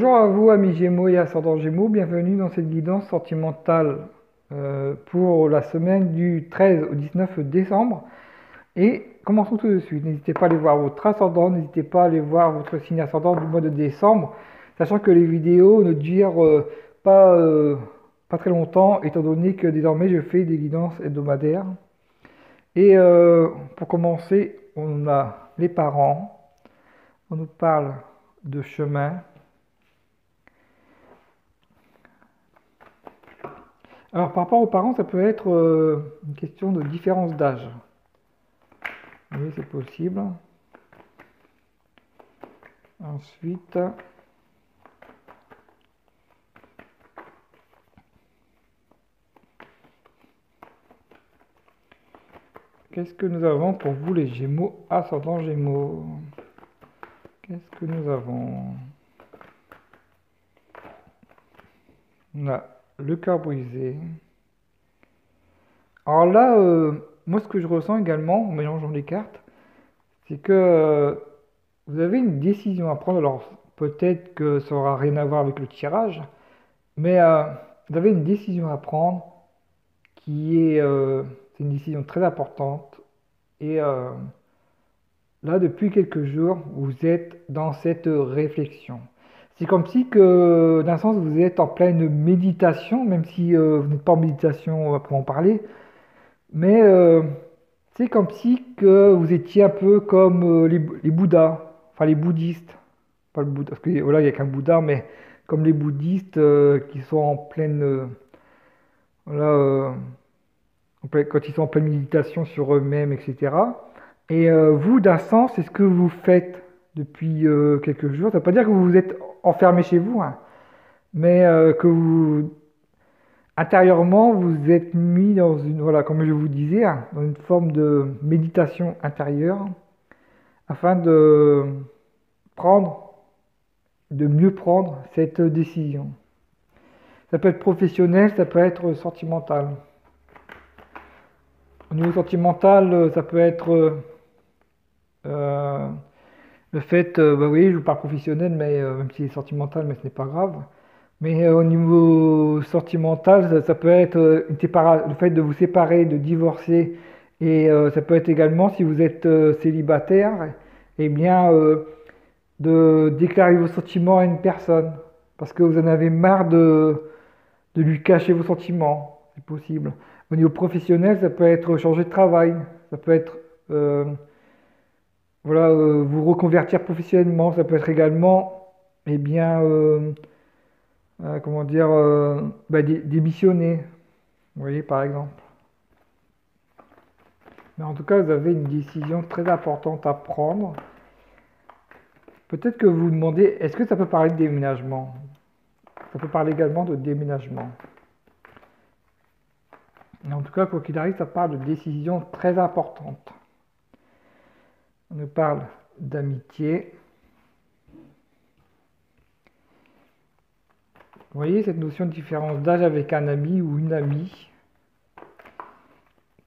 Bonjour à vous amis Gémeaux et ascendants Gémeaux, bienvenue dans cette guidance sentimentale euh, pour la semaine du 13 au 19 décembre. Et commençons tout de suite. N'hésitez pas à aller voir votre ascendant, n'hésitez pas à aller voir votre signe ascendant du mois de décembre, sachant que les vidéos ne durent euh, euh, pas très longtemps, étant donné que désormais je fais des guidances hebdomadaires. Et pour commencer, on a les parents, on nous parle de chemin, Alors, par rapport aux parents, ça peut être euh, une question de différence d'âge. Oui, c'est possible. Ensuite, qu'est-ce que nous avons pour vous les Gémeaux, ascendant Gémeaux? Qu'est-ce que nous avons? Le cœur brisé. Alors là, euh, moi ce que je ressens également en mélangeant les cartes, c'est que euh, vous avez une décision à prendre. Alors peut-être que ça n'aura rien à voir avec le tirage, mais euh, vous avez une décision à prendre qui est, une décision très importante. Et là, depuis quelques jours, vous êtes dans cette réflexion. C'est comme si que, d'un sens, vous êtes en pleine méditation, même si euh, vous n'êtes pas en méditation pour en parler. Mais euh, c'est comme si que vous étiez un peu comme euh, les, Bouddhas, enfin les bouddhistes. Pas le Bouddha, parce que voilà, il n'y a qu'un Bouddha, mais comme les bouddhistes qui sont en pleine. voilà, quand ils sont en pleine méditation sur eux-mêmes, etc. Et vous, d'un sens, c'est ce que vous faites depuis quelques jours. Ça ne veut pas dire que vous êtes enfermé chez vous, hein. mais euh, que vous, intérieurement, vous êtes mis dans une, voilà, comme je vous disais, hein, dans une forme de méditation intérieure, afin de prendre, de mieux prendre cette décision. Ça peut être professionnel, ça peut être sentimental. Au niveau sentimental, ça peut être euh, le fait, euh, bah oui, je vous parle professionnel, mais euh, même si c'est sentimental, mais ce n'est pas grave. Mais euh, au niveau sentimental, ça, peut être le fait de vous séparer, de divorcer, et ça peut être également si vous êtes célibataire, eh bien de déclarer vos sentiments à une personne, parce que vous en avez marre de, de lui cacher vos sentiments, c'est possible. Au niveau professionnel, ça peut être changer de travail, ça peut être voilà, euh, vous reconvertir professionnellement, ça peut être également, eh bien, euh, euh, comment dire, bah, démissionner, vous voyez, par exemple. Mais en tout cas, vous avez une décision très importante à prendre. Peut-être que vous vous demandez, est-ce que ça peut parler de déménagement? Ça peut parler également de déménagement. Mais en tout cas, quoi qu'il arrive, ça parle de décision très importante. On nous parle d'amitié. Vous voyez cette notion de différence d'âge avec un ami ou une amie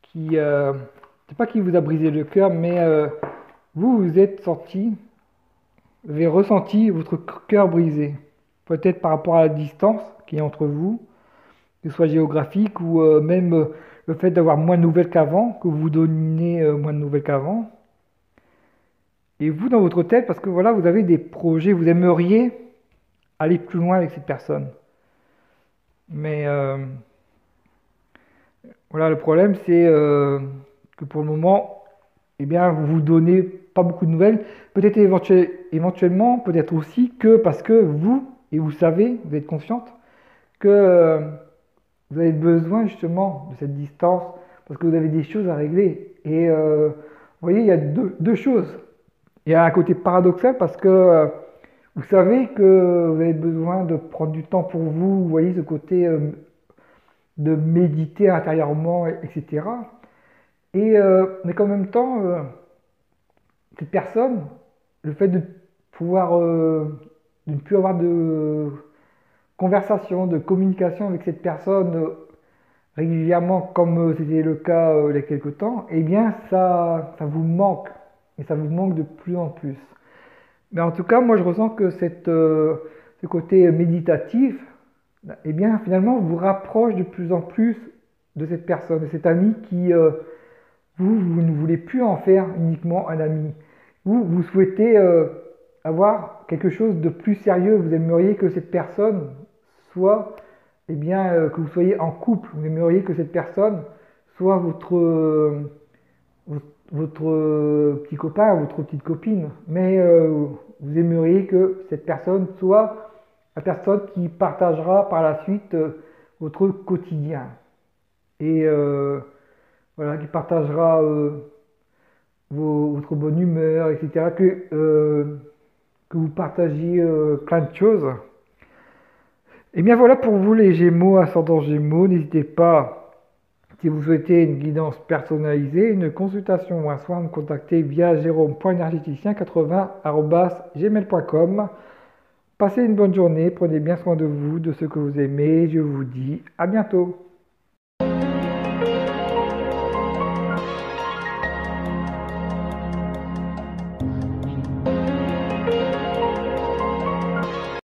qui, euh, c'est pas qui vous a brisé le cœur, mais euh, vous vous êtes senti, vous avez ressenti votre cœur brisé, peut-être par rapport à la distance qui est entre vous, que ce soit géographique ou euh, même le fait d'avoir moins de nouvelles qu'avant, que vous donnez moins de nouvelles qu'avant. Et vous, dans votre tête, parce que voilà, vous avez des projets, vous aimeriez aller plus loin avec cette personne. Mais euh, voilà, le problème, c'est euh, que pour le moment, eh bien, vous donnez pas beaucoup de nouvelles. Peut-être éventuellement, peut-être aussi que parce que vous, et vous savez, vous êtes consciente, que euh, vous avez besoin justement de cette distance, parce que vous avez des choses à régler. Et vous voyez, il y a deux choses. Il y a un côté paradoxal parce que euh, vous savez que vous avez besoin de prendre du temps pour vous, vous voyez ce côté euh, de méditer intérieurement, etc. Et, euh, mais qu'en même temps, cette personne, le fait de pouvoir, de ne plus avoir de conversation, de communication avec cette personne régulièrement, comme c'était le cas il y a quelque temps, eh bien, ça, ça vous manque. Et ça vous manque de plus en plus. Mais en tout cas, moi, je ressens que cette, euh, ce côté méditatif, eh bien finalement vous rapproche de plus en plus de cette personne, de cet ami qui, euh, vous, vous ne voulez plus en faire uniquement un ami. Vous, vous souhaitez euh, avoir quelque chose de plus sérieux, vous aimeriez que cette personne soit, eh bien, que vous soyez en couple, vous aimeriez que cette personne soit votre, petit copain, votre petite copine, mais vous aimeriez que cette personne soit la personne qui partagera par la suite votre quotidien et euh, voilà, qui partagera euh, votre bonne humeur, etc. Que, euh, que vous partagiez plein de choses. Et bien voilà pour vous les Gémeaux, ascendant Gémeaux. N'hésitez pas, si vous souhaitez une guidance personnalisée, une consultation ou un soin, me contacter via jérôme.énergéticien80.gmail.com. Passez une bonne journée, prenez bien soin de vous, de ce que vous aimez. Je vous dis à bientôt.